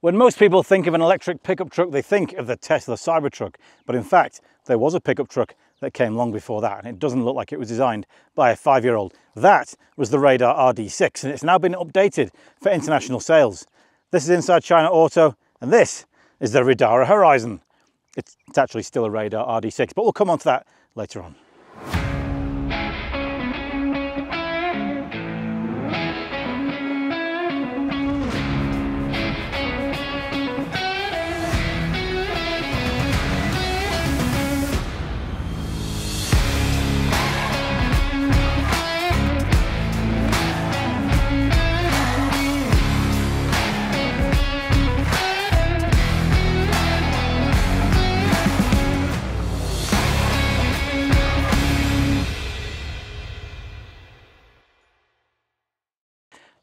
When most people think of an electric pickup truck, they think of the Tesla Cybertruck, but in fact, there was a pickup truck that came long before that, and it doesn't look like it was designed by a five-year-old. That was the Radar RD6, and it's now been updated for international sales. This is Inside China Auto, and this is the Riddara Horizon. It's, it's actually still a Radar RD6, but we'll come on to that later on.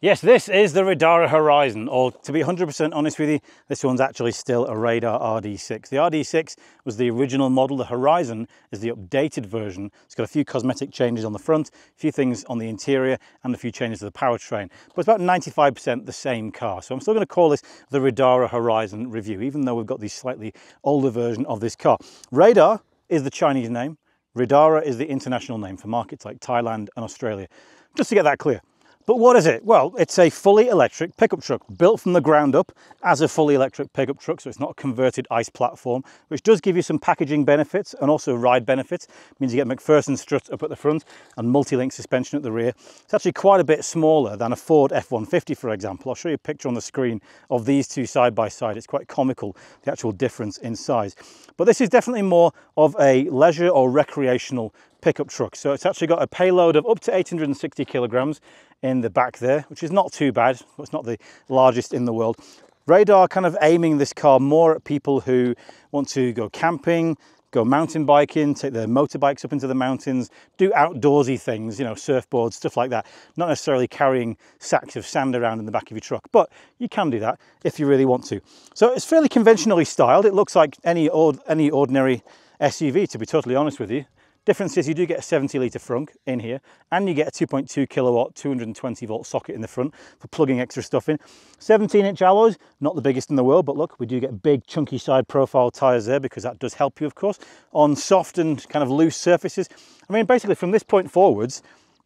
Yes, this is the Riddara Horizon, or to be 100% honest with you, this one's actually still a Radar RD6. The RD6 was the original model, the Horizon is the updated version. It's got a few cosmetic changes on the front, a few things on the interior, and a few changes to the powertrain. But it's about 95% the same car. So I'm still going to call this the Riddara Horizon review, even though we've got the slightly older version of this car. Radar is the Chinese name. Riddara is the international name for markets like Thailand and Australia. Just to get that clear. But what is it? Well, it's a fully electric pickup truck built from the ground up as a fully electric pickup truck. So it's not a converted ICE platform, which does give you some packaging benefits and also ride benefits. It means you get MacPherson struts up at the front and multi-link suspension at the rear. It's actually quite a bit smaller than a Ford F-150, for example. I'll show you a picture on the screen of these two side by side. It's quite comical, the actual difference in size. But this is definitely more of a leisure or recreational pickup truck. So it's actually got a payload of up to 860 kilograms in the back there, which is not too bad. It's not the largest in the world. Radar kind of aiming this car more at people who want to go camping, go mountain biking, take their motorbikes up into the mountains, do outdoorsy things, you know, surfboards, stuff like that. Not necessarily carrying sacks of sand around in the back of your truck, but you can do that if you really want to. So it's fairly conventionally styled. It looks like any, ord any ordinary SUV, to be totally honest with you. Difference is you do get a 70 litre frunk in here and you get a 2.2 kilowatt 220 volt socket in the front for plugging extra stuff in. 17 inch alloys, not the biggest in the world, but look, we do get big chunky side profile tyres there because that does help you, of course, on soft and kind of loose surfaces. I mean, basically from this point forwards,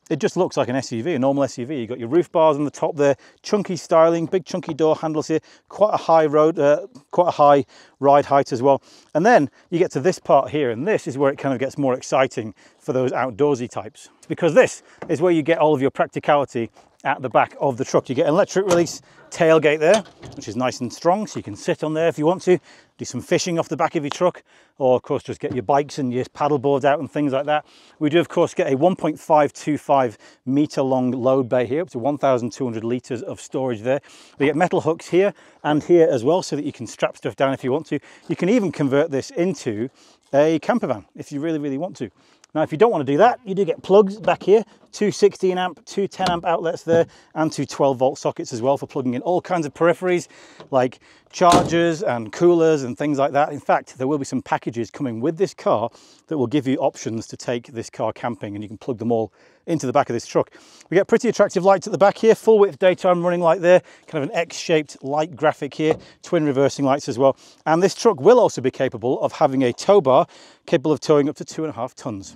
it just looks like an SUV, a normal SUV. You've got your roof bars on the top there, chunky styling, big chunky door handles here, quite a high road, uh, quite a high ride height as well. And then you get to this part here, and this is where it kind of gets more exciting for those outdoorsy types. Because this is where you get all of your practicality at the back of the truck. You get an electric release tailgate there, which is nice and strong, so you can sit on there if you want to, do some fishing off the back of your truck, or of course just get your bikes and your paddle boards out and things like that. We do of course get a 1.525 meter long load bay here, up to 1,200 litres of storage there. We get metal hooks here and here as well, so that you can strap stuff down if you want to. You can even convert this into a camper van if you really, really want to. Now, if you don't want to do that, you do get plugs back here, two 16 amp, two 10 amp outlets there, and two 12 volt sockets as well for plugging in all kinds of peripheries like chargers and coolers and things like that. In fact, there will be some packages coming with this car that will give you options to take this car camping and you can plug them all into the back of this truck. We get pretty attractive lights at the back here, full width daytime running light there, kind of an X-shaped light graphic here, twin reversing lights as well. And this truck will also be capable of having a tow bar capable of towing up to two and a half tons.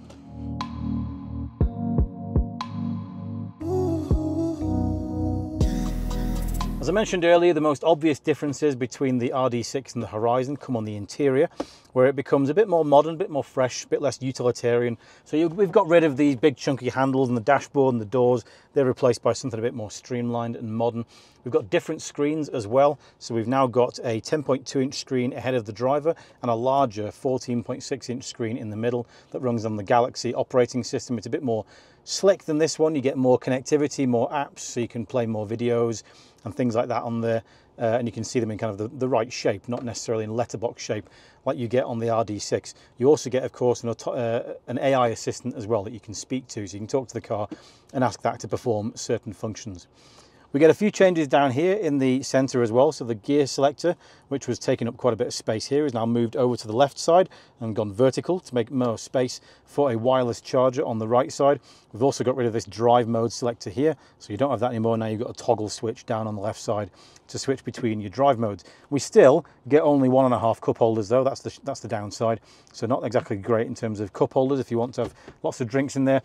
As I mentioned earlier, the most obvious differences between the RD6 and the Horizon come on the interior, where it becomes a bit more modern, a bit more fresh, a bit less utilitarian. So you, we've got rid of these big chunky handles and the dashboard and the doors. They're replaced by something a bit more streamlined and modern. We've got different screens as well. So we've now got a 10.2 inch screen ahead of the driver and a larger 14.6 inch screen in the middle that runs on the Galaxy operating system. It's a bit more slick than this one. You get more connectivity, more apps, so you can play more videos and things like that on there. Uh, and you can see them in kind of the, the right shape, not necessarily in letterbox shape like you get on the RD6. You also get, of course, an, uh, an AI assistant as well that you can speak to, so you can talk to the car and ask that to perform certain functions. We get a few changes down here in the center as well. So the gear selector, which was taking up quite a bit of space here, is now moved over to the left side and gone vertical to make more space for a wireless charger on the right side. We've also got rid of this drive mode selector here. So you don't have that anymore. Now you've got a toggle switch down on the left side to switch between your drive modes. We still get only one and a half cup holders though. That's the, that's the downside. So not exactly great in terms of cup holders if you want to have lots of drinks in there.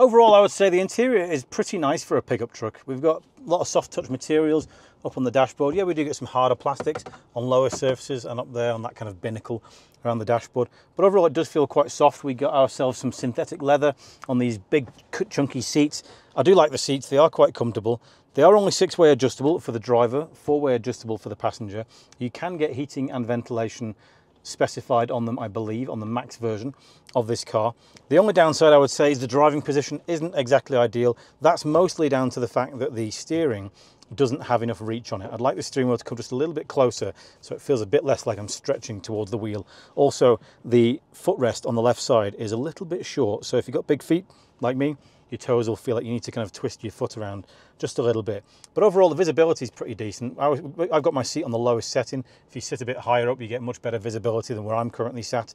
Overall, I would say the interior is pretty nice for a pickup truck. We've got a lot of soft touch materials up on the dashboard. Yeah, we do get some harder plastics on lower surfaces and up there on that kind of binnacle around the dashboard. But overall, it does feel quite soft. We got ourselves some synthetic leather on these big chunky seats. I do like the seats. They are quite comfortable. They are only six-way adjustable for the driver, four-way adjustable for the passenger. You can get heating and ventilation specified on them, I believe, on the max version of this car. The only downside I would say is the driving position isn't exactly ideal. That's mostly down to the fact that the steering doesn't have enough reach on it. I'd like the steering wheel to come just a little bit closer so it feels a bit less like I'm stretching towards the wheel. Also, the footrest on the left side is a little bit short. So if you've got big feet like me, your toes will feel like you need to kind of twist your foot around just a little bit. But overall, the visibility is pretty decent. I have got my seat on the lowest setting. If you sit a bit higher up, you get much better visibility than where I'm currently sat.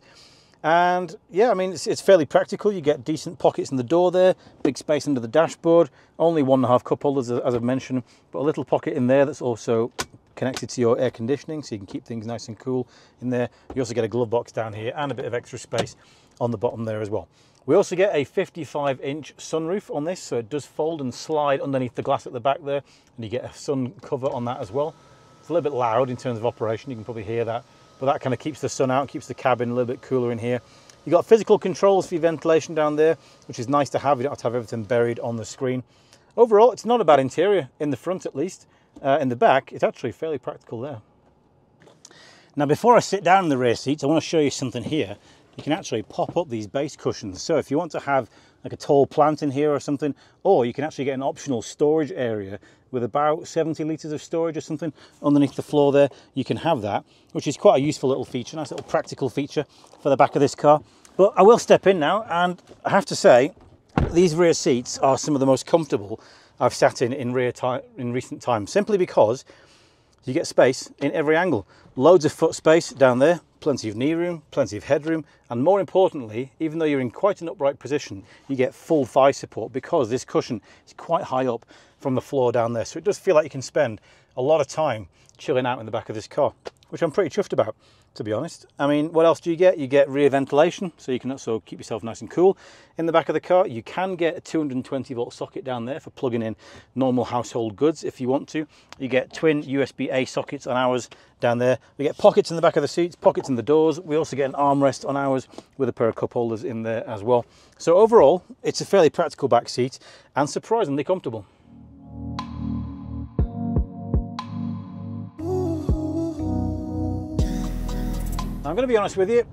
And yeah, I mean, it's, it's, fairly practical. You get decent pockets in the door there, big space under the dashboard, only one and a half cup holders, as I've mentioned, but a little pocket in there that's also connected to your air conditioning, so you can keep things nice and cool in there. You also get a glove box down here and a bit of extra space on the bottom there as well. We also get a 55 inch sunroof on this, so it does fold and slide underneath the glass at the back there, and you get a sun cover on that as well. It's a little bit loud in terms of operation, you can probably hear that, but that kind of keeps the sun out, keeps the cabin a little bit cooler in here. You've got physical controls for your ventilation down there, which is nice to have. You don't have to have everything buried on the screen. Overall, it's not a bad interior, in the front at least. Uh, in the back, it's actually fairly practical there. Now, before I sit down in the rear seats, I want to show you something here you can actually pop up these base cushions. So if you want to have like a tall plant in here or something, or you can actually get an optional storage area with about 70 litres of storage or something underneath the floor there, you can have that, which is quite a useful little feature, nice little practical feature for the back of this car. But I will step in now, and I have to say, these rear seats are some of the most comfortable I've sat in in, rear in recent times, simply because you get space in every angle. Loads of foot space down there, plenty of knee room, plenty of headroom, and more importantly, even though you're in quite an upright position, you get full thigh support because this cushion is quite high up from the floor down there. So it does feel like you can spend a lot of time chilling out in the back of this car, which I'm pretty chuffed about to be honest. I mean, what else do you get? You get rear ventilation, so you can also keep yourself nice and cool in the back of the car. You can get a 220 volt socket down there for plugging in normal household goods if you want to. You get twin USB-A sockets on ours down there. We get pockets in the back of the seats, pockets in the doors. We also get an armrest on ours with a pair of cup holders in there as well. So overall, it's a fairly practical back seat and surprisingly comfortable. I'm going to be honest with you,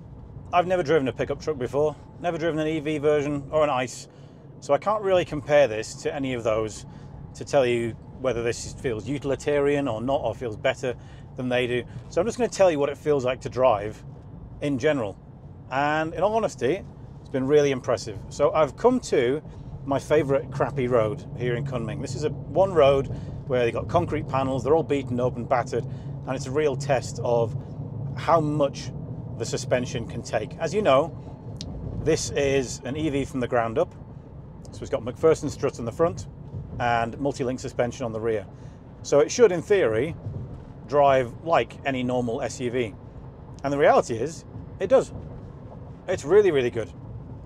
I've never driven a pickup truck before, never driven an EV version or an ICE, so I can't really compare this to any of those to tell you whether this feels utilitarian or not, or feels better than they do. So I'm just going to tell you what it feels like to drive in general. And in all honesty, it's been really impressive. So I've come to my favourite crappy road here in Kunming. This is a one road where they've got concrete panels, they're all beaten up and battered, and it's a real test of how much the suspension can take. As you know, this is an EV from the ground up. So it's got MacPherson struts in the front and multi-link suspension on the rear. So it should, in theory, drive like any normal SUV. And the reality is, it does. It's really, really good.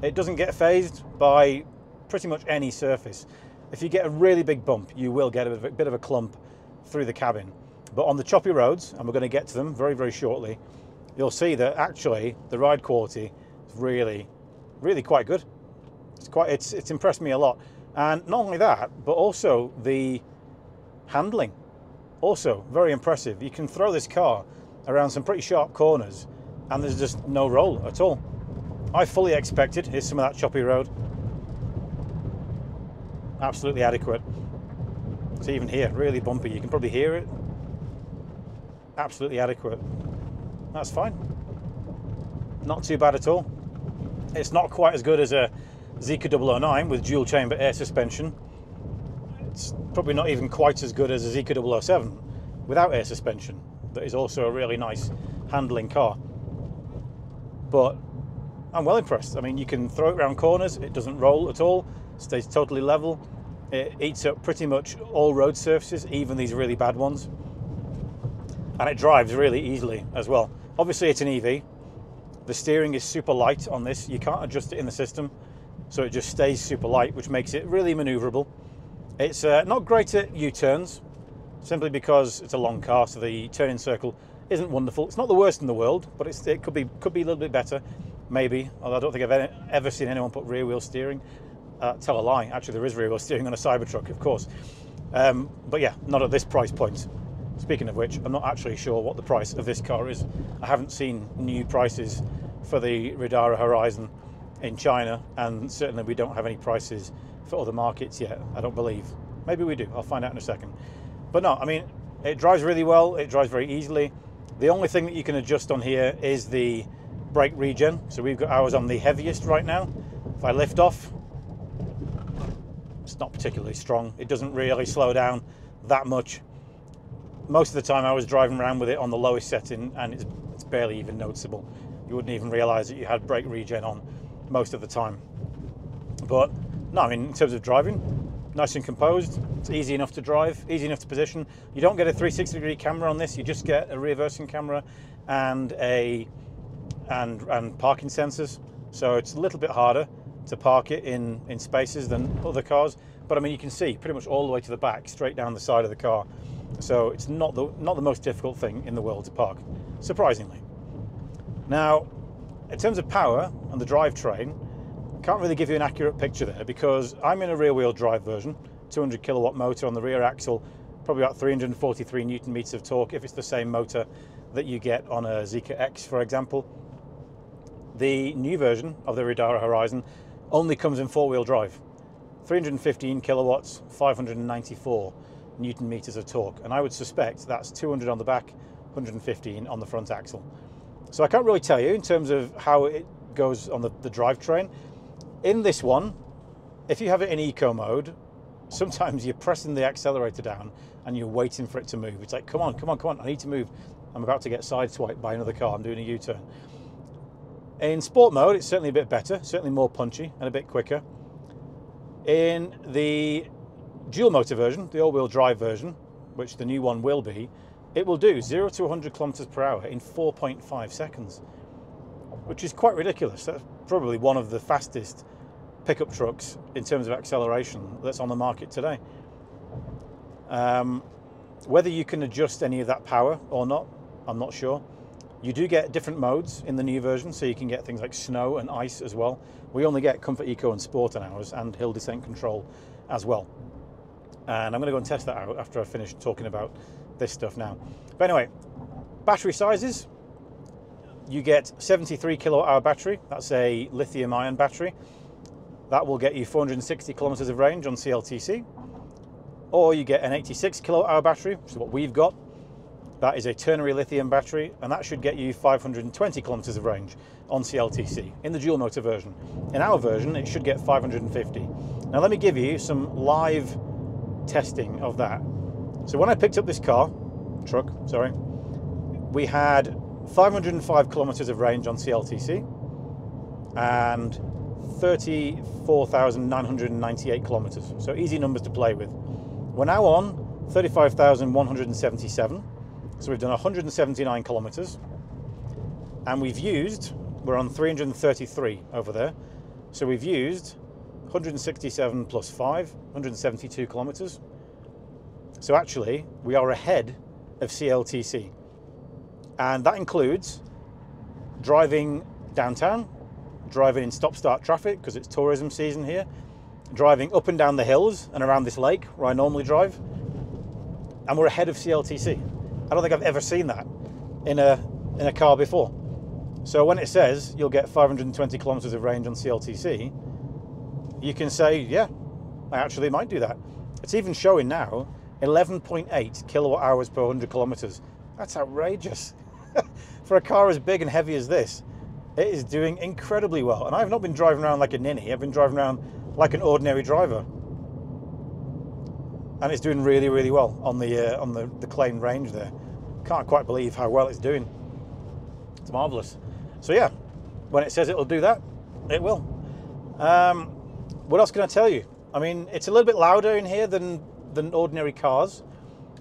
It doesn't get fazed by pretty much any surface. If you get a really big bump, you will get a bit of a clump through the cabin. But on the choppy roads, and we're going to get to them very, very shortly, you'll see that actually the ride quality is really, really quite good. It's quite, it's, it's impressed me a lot. And not only that, but also the handling, also very impressive. You can throw this car around some pretty sharp corners and there's just no roll at all. I fully expected, here's some of that choppy road, absolutely adequate. It's even here, really bumpy, you can probably hear it. Absolutely adequate that's fine. Not too bad at all. It's not quite as good as a Zeekr 009 with dual chamber air suspension. It's probably not even quite as good as a Zeekr 007 without air suspension. That is also a really nice handling car. But I'm well impressed. I mean, you can throw it around corners, it doesn't roll at all, stays totally level. It eats up pretty much all road surfaces, even these really bad ones. And it drives really easily as well. Obviously, it's an EV. The steering is super light on this. You can't adjust it in the system, so it just stays super light, which makes it really maneuverable. It's uh, not great at U-turns, simply because it's a long car, so the turning circle isn't wonderful. It's not the worst in the world, but it could be could be a little bit better, maybe. Although I don't think I've ever seen anyone put rear wheel steering. Uh, tell a lie. Actually, there is rear wheel steering on a Cybertruck, of course. Um, but yeah, not at this price point. Speaking of which, I'm not actually sure what the price of this car is. I haven't seen new prices for the Riddara Horizon in China, and certainly we don't have any prices for other markets yet, I don't believe. Maybe we do, I'll find out in a second. But no, I mean, it drives really well, it drives very easily. The only thing that you can adjust on here is the brake regen. So we've got ours on the heaviest right now. If I lift off, it's not particularly strong. It doesn't really slow down that much. Most of the time I was driving around with it on the lowest setting and it's, it's barely even noticeable. You wouldn't even realize that you had brake regen on most of the time. But no, I mean, in terms of driving, nice and composed. It's easy enough to drive, easy enough to position. You don't get a 360 degree camera on this. You just get a reversing camera and a and and parking sensors. So it's a little bit harder to park it in in spaces than other cars. But I mean, you can see pretty much all the way to the back, straight down the side of the car. So it's not the not the most difficult thing in the world to park, surprisingly. Now, in terms of power and the drivetrain, can't really give you an accurate picture there because I'm in a rear wheel drive version, 200 kilowatt motor on the rear axle, probably about 343 newton meters of torque if it's the same motor that you get on a Zeekr X, for example. The new version of the Riddara Horizon only comes in four wheel drive, 315 kilowatts, 594 newton meters of torque, and I would suspect that's 200 on the back, 115 on the front axle. So I can't really tell you in terms of how it goes on the, the drivetrain. In this one, if you have it in eco mode, sometimes you're pressing the accelerator down and you're waiting for it to move. It's like, come on, come on, come on, I need to move. I'm about to get sideswiped by another car. I'm doing a U-turn. In sport mode, it's certainly a bit better, certainly more punchy and a bit quicker. In the dual motor version, the all-wheel drive version, which the new one will be, it will do 0 to 100 kilometers per hour in 4.5 seconds, which is quite ridiculous. That's probably one of the fastest pickup trucks in terms of acceleration that's on the market today. Um, whether you can adjust any of that power or not, I'm not sure. You do get different modes in the new version, so you can get things like snow and ice as well. We only get Comfort Eco and Sport on ours, and hill descent control as well. And I'm going to go and test that out after I finish talking about this stuff now. But anyway, battery sizes. You get 73 kilowatt hour battery. That's a lithium ion battery. That will get you 460 kilometers of range on CLTC. Or you get an 86 kilowatt hour battery, which is what we've got. That is a ternary lithium battery, and that should get you 520 kilometers of range on CLTC in the dual motor version. In our version, it should get 550. Now, let me give you some live testing of that. So when I picked up this car, truck, sorry, we had 505 kilometers of range on CLTC and 34,998 kilometers. So easy numbers to play with. We're now on 35,177. So we've done 179 kilometers and we've used, we're on 333 over there. So we've used 167 plus 5, 172 kilometers. So actually, we are ahead of CLTC. And that includes driving downtown, driving in stop-start traffic because it's tourism season here, driving up and down the hills and around this lake where I normally drive. And we're ahead of CLTC. I don't think I've ever seen that in a, in a car before. So when it says you'll get 520 kilometers of range on CLTC, you can say, yeah, I actually might do that. It's even showing now 11.8 kilowatt hours per 100 kilometers. That's outrageous. For a car as big and heavy as this, it is doing incredibly well. And I've not been driving around like a ninny, I've been driving around like an ordinary driver. and it's doing really, really well on the uh, on the, the claimed range there. Can't quite believe how well it's doing. It's marvelous. So yeah, when it says it'll do that, it will. Um, what else can I tell you? I mean, it's a little bit louder in here than than ordinary cars.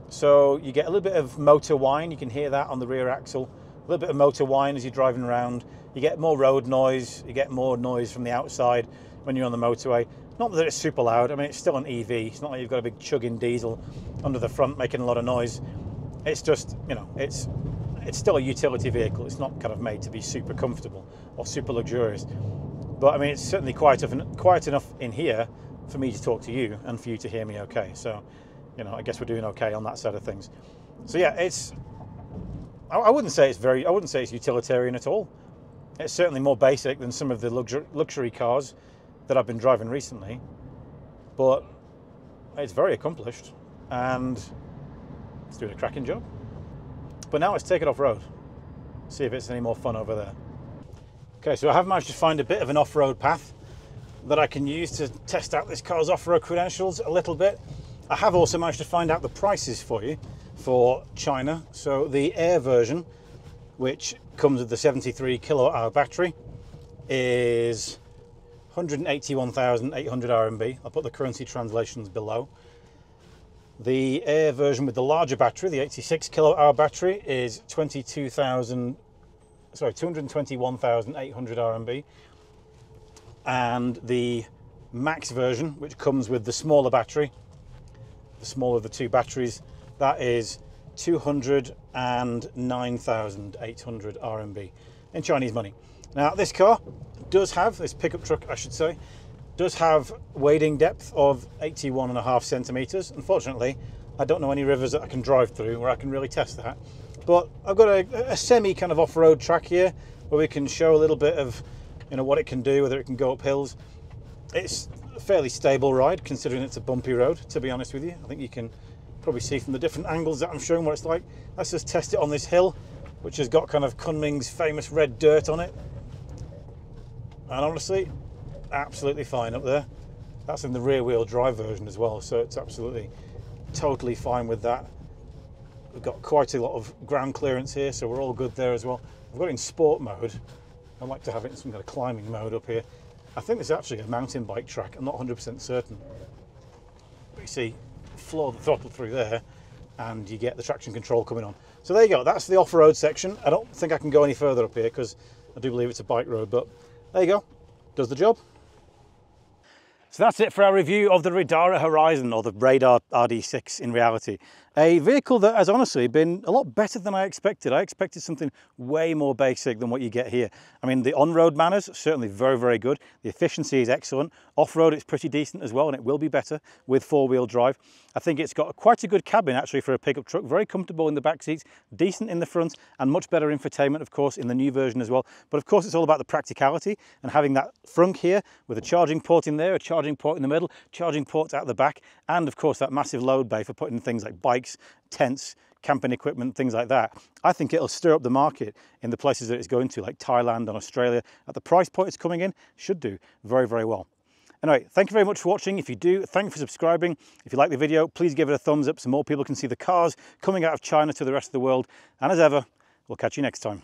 So you get a little bit of motor whine. You can hear that on the rear axle. A little bit of motor whine as you're driving around. You get more road noise. You get more noise from the outside when you're on the motorway. Not that it's super loud. I mean, it's still an EV. It's not like you've got a big chugging diesel under the front making a lot of noise. It's just, you know, it's it's still a utility vehicle. It's not kind of made to be super comfortable or super luxurious. But I mean, it's certainly quiet enough, quiet enough in here for me to talk to you and for you to hear me okay. So, you know, I guess we're doing okay on that side of things. So yeah, it's. I, I wouldn't say it's very. I wouldn't say it's utilitarian at all. It's certainly more basic than some of the luxury, luxury cars that I've been driving recently, but it's very accomplished and it's doing a cracking job. But now let's take it off road, see if it's any more fun over there. Okay, so I have managed to find a bit of an off road path that I can use to test out this car's off road credentials a little bit. I have also managed to find out the prices for you for China. So the Air version, which comes with the 73 kilowatt hour battery, is 181,800 RMB. I'll put the currency translations below. The Air version with the larger battery, the 86 kilowatt hour battery, is 22,000, sorry, 221,800 RMB. And the Max version, which comes with the smaller battery, the smaller of the two batteries, that is 209,800 RMB in Chinese money. Now, this car does have, this pickup truck, I should say, does have wading depth of 81 and a half centimeters. Unfortunately, I don't know any rivers that I can drive through where I can really test that. But I've got a, a semi kind of off-road track here where we can show a little bit of, you know, what it can do, whether it can go up hills. It's a fairly stable ride considering it's a bumpy road, to be honest with you. I think you can probably see from the different angles that I'm showing what it's like. Let's just test it on this hill, which has got kind of Kunming's famous red dirt on it. And honestly, absolutely fine up there. That's in the rear wheel drive version as well, so it's absolutely totally fine with that. We've got quite a lot of ground clearance here, so we're all good there as well. I've got it in sport mode. I'd like to have it in some kind of climbing mode up here. I think this is actually a mountain bike track. I'm not 100% certain. But you see, floor the throttle through there, and you get the traction control coming on. So there you go. That's the off-road section. I don't think I can go any further up here because I do believe it's a bike road, but there you go, does the job. So that's it for our review of the Riddara Horizon or the Radar RD6 in reality. A vehicle that has honestly been a lot better than I expected. I expected something way more basic than what you get here. I mean, the on-road manners, certainly very, very good. The efficiency is excellent. Off-road, it's pretty decent as well, and it will be better with four-wheel drive. I think it's got quite a good cabin actually for a pickup truck, very comfortable in the back seats, decent in the front, and much better infotainment, of course, in the new version as well. But of course, it's all about the practicality and having that frunk here with a charging port in there, a charging port in the middle, charging ports out the back, and of course, that massive load bay for putting things like bikes bikes, tents, camping equipment, things like that. I think it'll stir up the market in the places that it's going to, like Thailand and Australia. At the price point it's coming in, should do very, very well. Anyway, thank you very much for watching. If you do, thank you for subscribing. If you like the video, please give it a thumbs up so more people can see the cars coming out of China to the rest of the world. And as ever, we'll catch you next time.